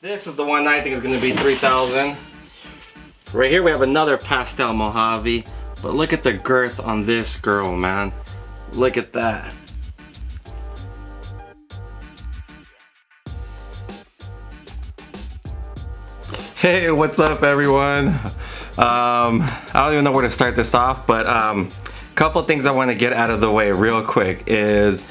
This is the one I think is gonna be 3000 Right here we have another pastel Mojave, but look at the girth on this girl, man. Look at that. Hey, what's up everyone? Um, I don't even know where to start this off, but um, a couple things I want to get out of the way real quick is,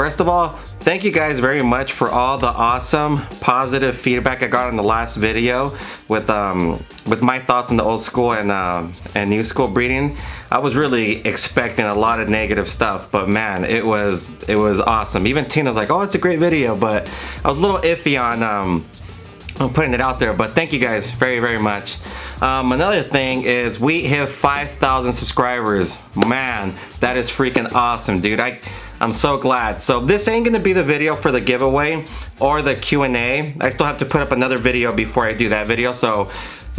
first of all, thank you guys very much for all the awesome positive feedback I got on the last video with um, with my thoughts on the old school and uh, and new school breeding. I was really expecting a lot of negative stuff, but man, it was it was awesome. Even Tina's like, "Oh, it's a great video," but I was a little iffy on. Um, I'm putting it out there, but thank you guys very, very much. Um, another thing is we hit 5,000 subscribers. Man, that is freaking awesome, dude. I, I'm so glad. So this ain't gonna be the video for the giveaway or the Q&A. I still have to put up another video before I do that video, so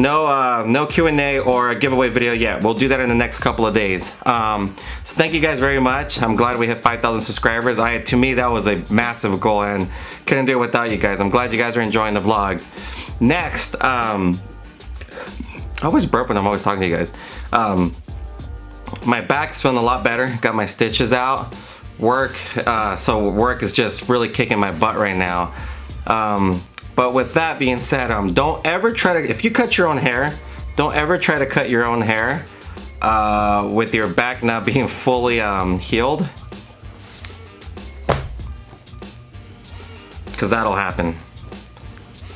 no uh, no Q&A or a giveaway video yet. We'll do that in the next couple of days. Um, so thank you guys very much. I'm glad we hit 5,000 subscribers. I To me, that was a massive goal and couldn't do it without you guys. I'm glad you guys are enjoying the vlogs. Next, um, I always burp when I'm always talking to you guys. Um, my back's feeling a lot better. Got my stitches out. Work, uh, so work is just really kicking my butt right now. Um, but with that being said, um, don't ever try to, if you cut your own hair, don't ever try to cut your own hair uh, with your back not being fully um, healed. Because that'll happen.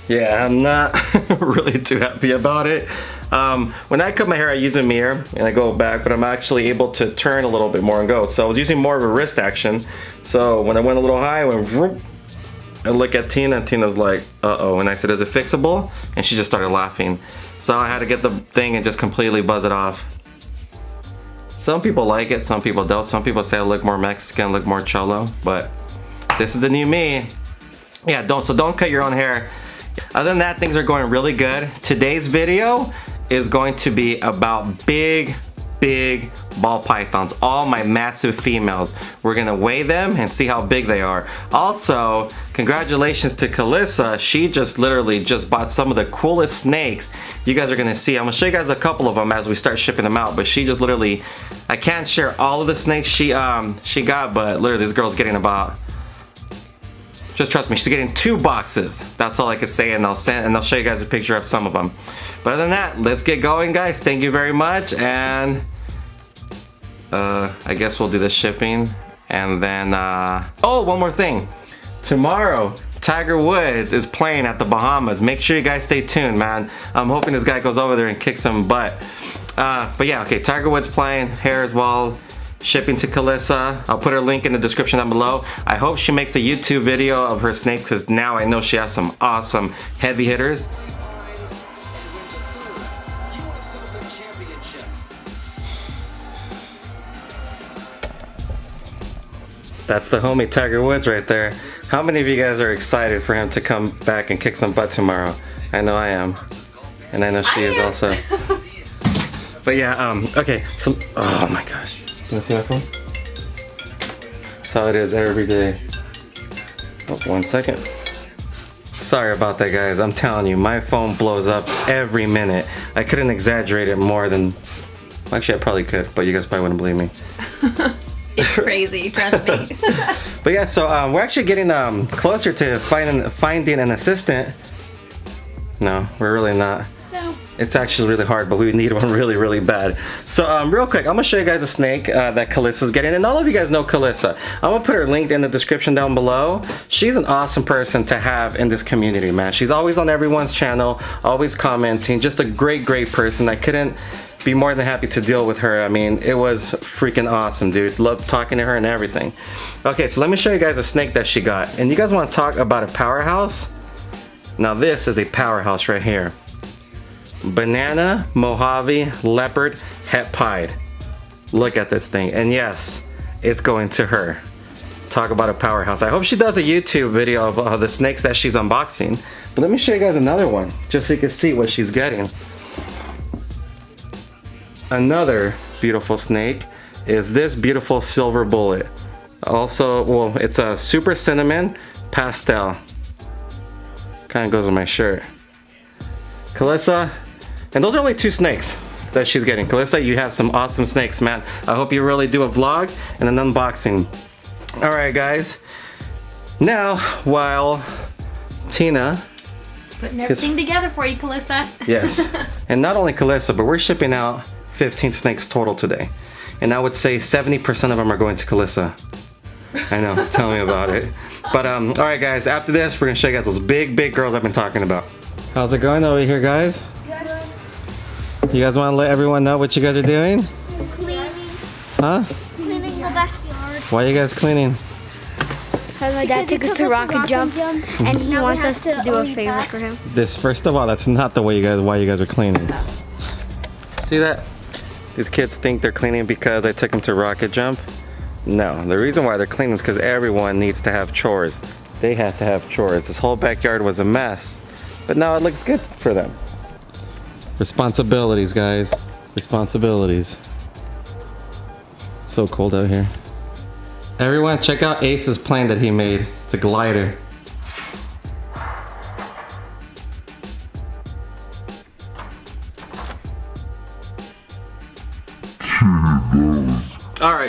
Yeah, I'm not really too happy about it. Um, when I cut my hair, I use a mirror and I go back, but I'm actually able to turn a little bit more and go. So I was using more of a wrist action. So when I went a little high, I went vroom, I look at Tina, Tina's like, uh-oh. And I said, is it fixable? And she just started laughing. So I had to get the thing and just completely buzz it off. Some people like it, some people don't. Some people say I look more Mexican, look more cholo, but this is the new me. Yeah, don't so don't cut your own hair. Other than that, things are going really good. Today's video is going to be about big, big ball pythons, all my massive females. We're gonna weigh them and see how big they are. Also, congratulations to Calissa. She just literally just bought some of the coolest snakes you guys are gonna see. I'm gonna show you guys a couple of them as we start shipping them out, but she just literally, I can't share all of the snakes she um she got, but literally this girl's getting about just trust me, she's getting two boxes. That's all I could say, and I'll send and I'll show you guys a picture of some of them. But other than that, let's get going, guys. Thank you very much, and uh, I guess we'll do the shipping and then uh, oh one more thing. Tomorrow Tiger Woods is playing at the Bahamas. Make sure you guys stay tuned man. I'm hoping this guy goes over there and kicks some butt. Uh, but yeah okay Tiger Woods playing hair as well shipping to Calissa. I'll put her link in the description down below. I hope she makes a YouTube video of her snakes because now I know she has some awesome heavy hitters That's the homie Tiger Woods right there. How many of you guys are excited for him to come back and kick some butt tomorrow? I know I am. And I know she I is am. also. but yeah, um, okay, so, oh my gosh. Can I see my phone? That's how it is every day. Oh, one second. Sorry about that guys, I'm telling you, my phone blows up every minute. I couldn't exaggerate it more than, actually I probably could, but you guys probably wouldn't believe me. It's crazy, trust me. but yeah, so um, we're actually getting um, closer to finding, finding an assistant. No, we're really not. No. It's actually really hard, but we need one really, really bad. So um, real quick, I'm gonna show you guys a snake uh, that Calissa's getting, and all of you guys know Calissa. I'm gonna put her linked in the description down below. She's an awesome person to have in this community, man. She's always on everyone's channel, always commenting, just a great, great person. I couldn't be more than happy to deal with her. I mean, it was freaking awesome, dude. Loved talking to her and everything. Okay, so let me show you guys a snake that she got. And you guys want to talk about a powerhouse? Now this is a powerhouse right here. Banana, Mojave, Leopard, Het Pied. Look at this thing. And yes, it's going to her. Talk about a powerhouse. I hope she does a YouTube video of uh, the snakes that she's unboxing. But let me show you guys another one, just so you can see what she's getting. Another beautiful snake is this beautiful silver bullet. Also, well, it's a super cinnamon pastel. Kind of goes with my shirt. Calissa, and those are only two snakes that she's getting. Calissa, you have some awesome snakes, man. I hope you really do a vlog and an unboxing. All right, guys. Now, while Tina Putting everything together for you, Calissa. Yes. and not only Calissa, but we're shipping out 15 snakes total today. And I would say 70% of them are going to Calissa. I know, tell me about it. But um, all right guys, after this, we're gonna show you guys those big, big girls I've been talking about. How's it going over here, guys? You guys wanna let everyone know what you guys are doing? Cleaning, Huh? cleaning the backyard. Why are you guys cleaning? Because my dad took us to rock and jump, and he wants us to do a favor for him. This, first of all, that's not the way you guys, why you guys are cleaning. See that? These kids think they're cleaning because I took them to rocket jump. No, the reason why they're cleaning is because everyone needs to have chores. They have to have chores. This whole backyard was a mess, but now it looks good for them. Responsibilities, guys. Responsibilities. So cold out here. Everyone, check out Ace's plane that he made. It's a glider.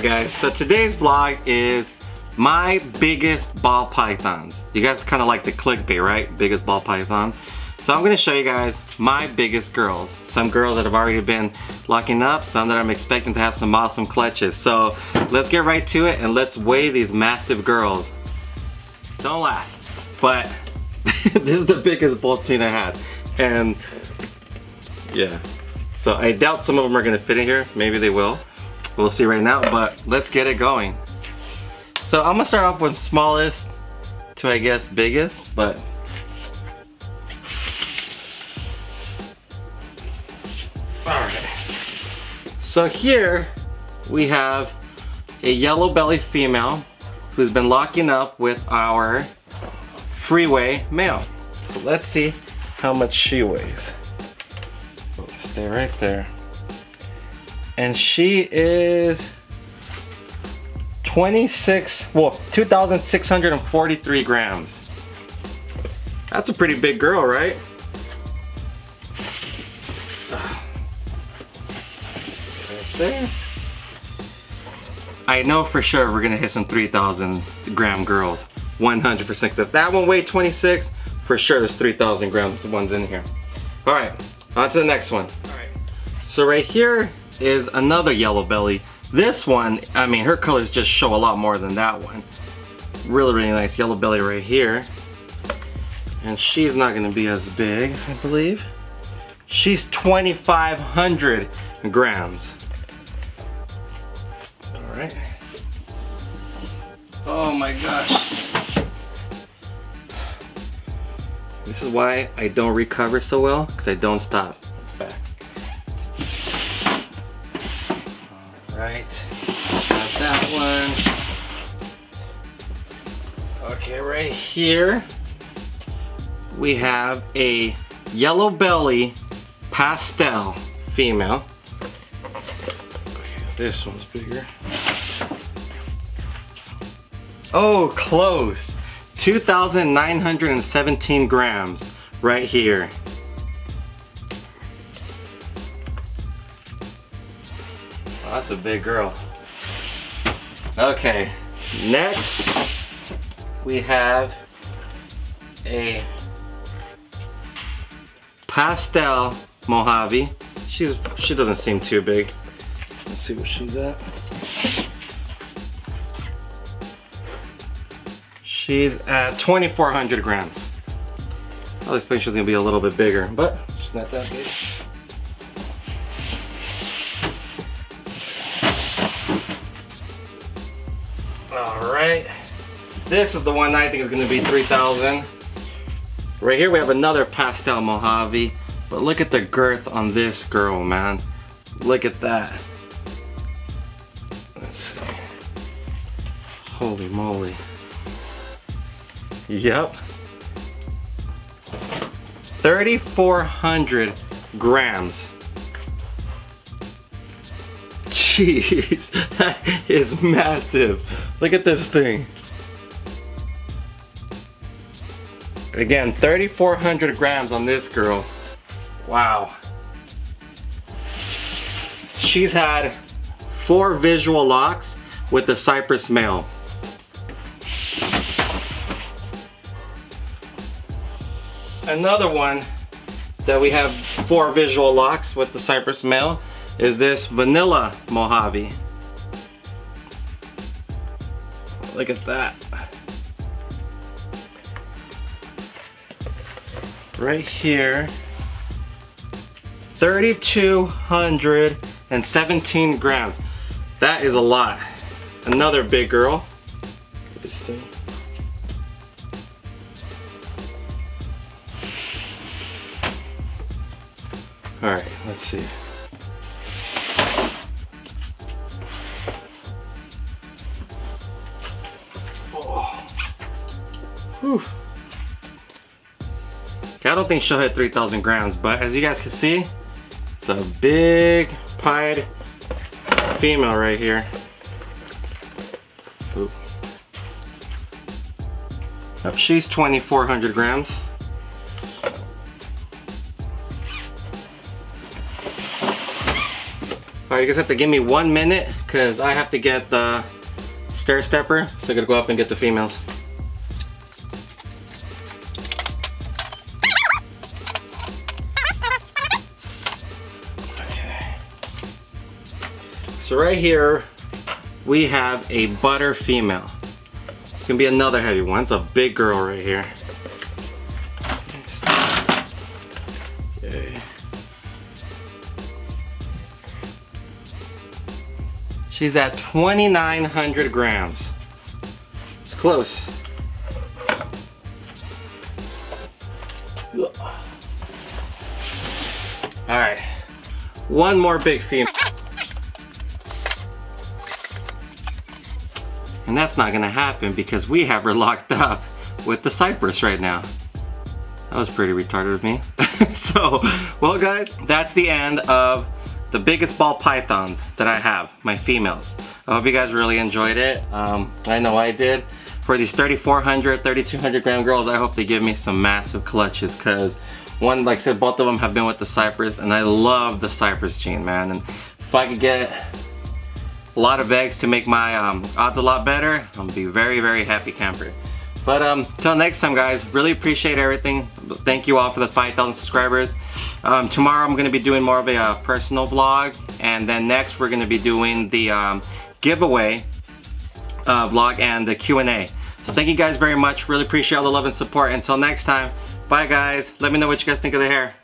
Guys, so today's vlog is my biggest ball pythons. You guys kind of like the clickbait, right? Biggest ball python. So I'm gonna show you guys my biggest girls. Some girls that have already been locking up, some that I'm expecting to have some awesome clutches. So let's get right to it and let's weigh these massive girls. Don't laugh, but this is the biggest bull Tina had. And yeah, so I doubt some of them are gonna fit in here. Maybe they will. We'll see right now, but let's get it going. So I'm gonna start off with smallest to I guess biggest, but Alright. So here we have a yellow belly female who's been locking up with our freeway male. So let's see how much she weighs. Stay right there. And she is 26, well, 2,643 grams. That's a pretty big girl, right? Right there. I know for sure we're gonna hit some 3,000 gram girls. 100%. If that one weighed 26, for sure there's 3,000 grams ones in here. All right, on to the next one. All right. So right here is another yellow belly. This one, I mean, her colors just show a lot more than that one. Really, really nice yellow belly right here. And she's not gonna be as big, I believe. She's 2,500 grams. All right. Oh my gosh. This is why I don't recover so well, because I don't stop. Alright. Got that one. Okay, right here we have a yellow belly pastel female. Okay, this one's bigger. Oh, close. 2,917 grams right here. That's a big girl. Okay, next we have a pastel Mojave. She's she doesn't seem too big. Let's see what she's at. She's at 2,400 grams. I was expecting she was gonna be a little bit bigger, but she's not that big. This is the one I think is gonna be 3,000. Right here we have another pastel Mojave, but look at the girth on this girl, man. Look at that. Let's see. Holy moly. Yep. 3,400 grams. Jeez, that is massive. Look at this thing. Again, 3,400 grams on this girl. Wow. She's had four visual locks with the Cypress male. Another one that we have four visual locks with the Cypress male is this Vanilla Mojave. Look at that. Right here, 3,217 grams. That is a lot. Another big girl. This thing. All right, let's see. I don't think she'll hit 3,000 grams, but as you guys can see, it's a big pied female right here. Oop. Yep, she's 2,400 grams. Alright, you guys have to give me one minute because I have to get the stair stepper. So I gotta go up and get the females. So right here, we have a butter female. It's gonna be another heavy one. It's a big girl right here. Okay. She's at 2,900 grams. It's close. All right, one more big female. And that's not gonna happen because we have her locked up with the Cypress right now. That was pretty retarded of me. so, well guys, that's the end of the biggest ball pythons that I have, my females. I hope you guys really enjoyed it. Um, I know I did. For these 3,400, 3,200 gram girls, I hope they give me some massive clutches because one, like I said, both of them have been with the Cypress and I love the Cypress gene, man. And if I could get a lot of eggs to make my um, odds a lot better, I'll be very, very happy camper. But um, till next time guys, really appreciate everything. Thank you all for the 5,000 subscribers. Um, tomorrow I'm gonna be doing more of a uh, personal vlog and then next we're gonna be doing the um, giveaway uh, vlog and the Q&A. So thank you guys very much. Really appreciate all the love and support. Until next time, bye guys. Let me know what you guys think of the hair.